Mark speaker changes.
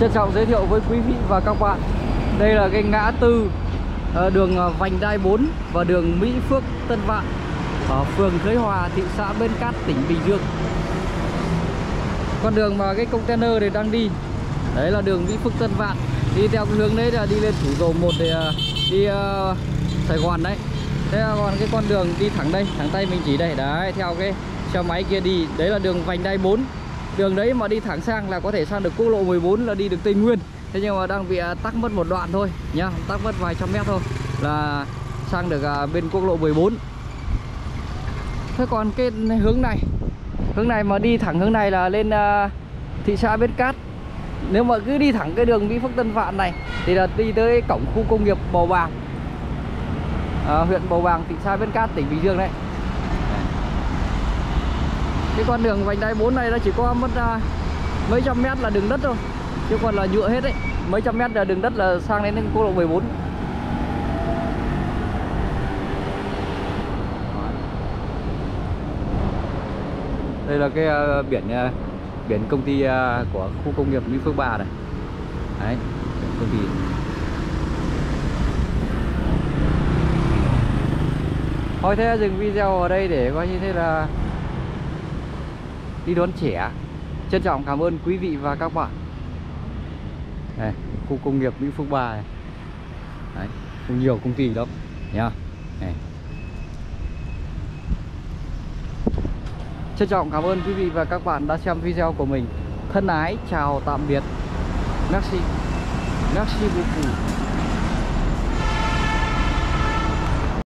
Speaker 1: Trân trọng giới thiệu với quý vị và các bạn. Đây là cái ngã tư ờ, đường ờ, Vành Đai 4 và đường Mỹ Phước Tân Vạn ở phường Thới Hòa, thị xã Bến Cát, tỉnh Bình Dương. Con đường mà cái container này đang đi Đấy là đường Mỹ Phước Tân Vạn. Đi theo cái hướng đấy là đi lên thủ dầu một để ờ, đi Sài Gòn đấy. Thế còn cái con đường đi thẳng đây, thẳng tay mình chỉ đây. Đấy, theo cái xe máy kia đi. Đấy là đường Vành Đai 4 Đường đấy mà đi thẳng sang là có thể sang được quốc lộ 14 là đi được Tây Nguyên. Thế nhưng mà đang bị à, tắc mất một đoạn thôi nhá Tắc mất vài trăm mét thôi Là sang được à, bên quốc lộ 14 Thế còn cái hướng này Hướng này mà đi thẳng hướng này là lên à, thị xã Bến Cát. Nếu mà cứ đi thẳng cái đường Mỹ Phước Tân Vạn này Thì là đi tới cổng khu công nghiệp Bầu Bàng à, Huyện Bầu Bàng, thị xã Bến Cát, tỉnh Bình Dương đấy cái con đường vành đai 4 này nó chỉ có mất uh, mấy trăm mét là đường đất thôi. Chứ còn là nhựa hết đấy. Mấy trăm mét là đường đất là sang đến quốc lộ 14 đây là cái uh, biển uh, biển công ty uh, của khu công nghiệp Mỹ Phước 3 này. Đấy công ty. Thôi thế dừng video ở đây để coi như thế là đi đón trẻ. Trân trọng cảm ơn quý vị và các bạn. Này, khu công nghiệp Mỹ Phước 3 này. Đấy, cũng nhiều công ty lắm nhá. Này. trân trọng cảm ơn quý vị và các bạn đã xem video của mình. Thân ái chào tạm biệt. Merci. Merci beaucoup.